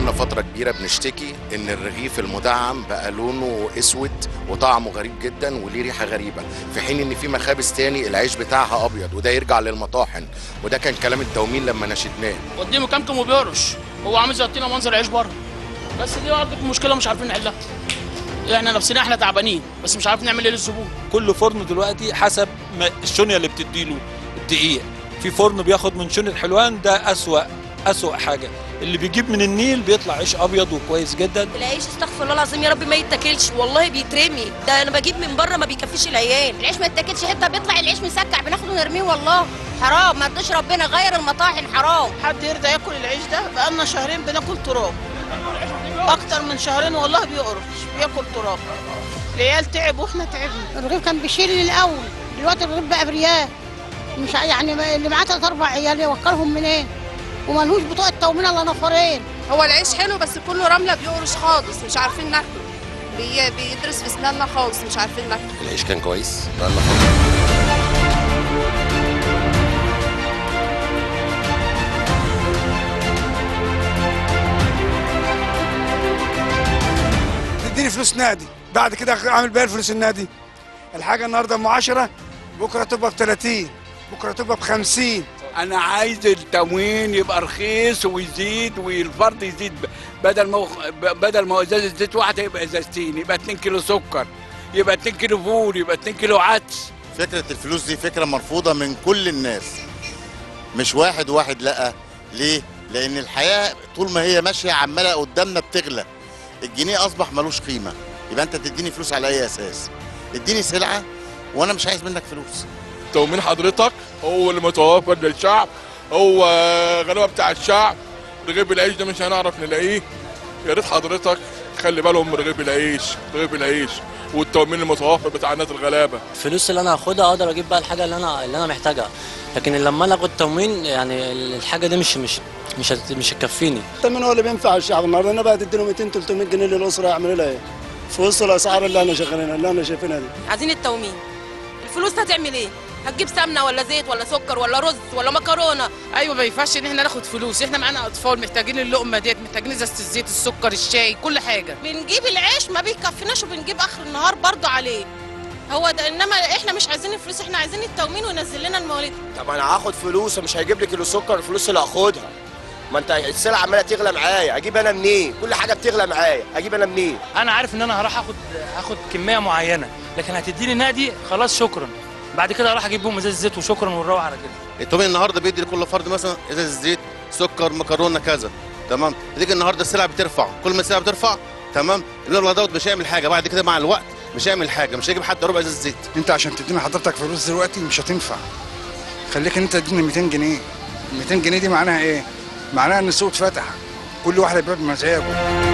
بقالنا فترة كبيرة بنشتكي إن الرغيف المدعم بقى لونه أسود وطعمه غريب جدا وليه ريحة غريبة في حين إن في مخابز تاني العيش بتاعها أبيض وده يرجع للمطاحن وده كان كلام التومين لما نشدناه. وديه مكمكم وبيرش هو عامل زي الطينة منظر العيش بره. بس دي برضه مشكلة مش عارفين نحلها. إحنا نفسنا إحنا تعبانين بس مش عارفين نعمل إيه للزبون. كل فرن دلوقتي حسب ما الشنيه اللي بتديله الدقيق. في فرن بياخد من شنة حلوان ده أسوأ أسوأ حاجة. اللي بيجيب من النيل بيطلع عيش أبيض وكويس جدا. العيش استغفر الله العظيم يا رب ما يتاكلش. والله بيترمي. ده أنا بجيب من بره ما بيكفيش العيال. العيش ما يتاكلش حتة بيطلع العيش مسكع بناخده ونرميه والله. حرام ما رضاش ربنا غير المطاحن حرام. حد يرضى ياكل العيش ده؟ بقالنا شهرين بناكل تراب. أكتر من شهرين والله بيقرف بياكل تراب. العيال تعبوا وإحنا تعبنا. الرغيف كان بيشيل الأول دلوقتي الرغيف بقى بريال مش يعني اللي معاه ثلاث أربع عيال يوكلهم منين؟ وملهوش بطاقة تومين إلا نفرين. هو العيش حلو بس كله رملة بيقرش خالص مش عارفين ناكله بي... بيدرس في اسناننا خالص مش عارفين ناكله العيش كان كويس؟ فترة تديني فلوس نادي. بعد كده أعمل بيها فلوس النادي. الحاجة النهارده ام 10 بكرة تبقى ب 30 بكرة تبقى ب 50 أنا عايز التموين يبقى رخيص ويزيد والفرد يزيد بدل ما بدل ما إزازة زيت واحدة يبقى ازازتين يبقى 2 كيلو سكر يبقى 2 كيلو فول يبقى 2 كيلو عدس. فكرة الفلوس دي فكرة مرفوضة من كل الناس. مش واحد واحد لأ. ليه؟ لأن الحياة طول ما هي ماشية عمالة قدامنا بتغلى. الجنيه أصبح ملوش قيمة. يبقى أنت تديني فلوس على أي أساس؟ اديني سلعة وأنا مش عايز منك فلوس. تومين حضرتك هو اللي متوفر للشعب هو غلبة بتاع الشعب رغيف العيش ده مش هنعرف نلاقيه. يا ريت حضرتك تخلي بالهم من رغيف العيش رغيف العيش والتومين المتوفر بتاع الناس الغلابة. الفلوس اللي أنا هاخدها أقدر أجيب بقى الحاجة اللي أنا اللي أنا محتاجها. لكن لما أنا آخد تموين يعني الحاجة دي مش مش مش مش هتكفيني. التمن هو اللي بينفع الشعب. النهارده أنا بقى تديله 200 300 جنيه للأسرة يعملوا لها إيه؟ في وسط الأسعار اللي إحنا شغالينها اللي إحنا شايفينها دي. عايزين التومين. الفلوس هتعمل إيه؟ هتجيب سمنة ولا زيت ولا سكر ولا رز ولا مكرونة. أيوه ما ينفعش إن إحنا ناخد فلوس. إحنا معانا أطفال محتاجين اللقمة ديت محتاجين إزازة الزيت السكر الشاي كل حاجة. بنجيب العيش ما بيكفيناش وبنجيب آخر النهار برضه عليه. هو ده إنما إحنا مش عايزين الفلوس إحنا عايزين التومين وينزل لنا المواليد. طب أنا هاخد فلوس ومش هيجيب لي كيلو سكر الفلوس اللي هاخدها. ما أنت السلعة عمالة تغلى معايا. أجيب أنا منين؟ كل حاجة بتغلى معايا. أجيب أنا منين؟ أنا عارف إن أنا هروح آخد آخد كمية معينة لكن هتديني نادي خلاص شكرا. بعد كده أروح أجيب بهم ازاز زيت وشكرا ونروح على كده. التومين النهارده بيدي لكل فرد مثلا ازازة زيت سكر مكرونة كذا؟ تمام. تيجي النهارده السلعة بترفع. كل ما السلعة بترفع تمام. المبلغ دوت مش هيعمل حاجة. بعد كده مع الوقت مش هيعمل حاجة. مش هيجيب حتى ربع ازازة زيت. انت عشان تديني حضرتك فلوس دلوقتي مش هتنفع. خليك انت تديني 200 جنيه. 200 جنيه دي معناها إيه؟ معناها ان السوق اتفتح. كل واحد يبيع بمزاجه.